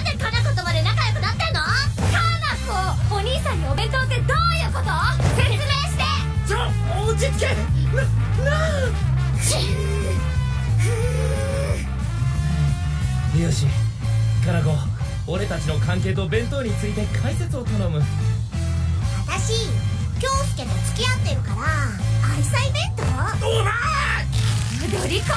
なんでかな子とまで仲良くなってんの？かな子お兄さんにお弁当ってどういうこと？説明して。ちょ落ち着けななあよしかな子俺たちの関係と弁当について解説を頼む。私京介と付き合ってるから愛妻弁当？おらドリコン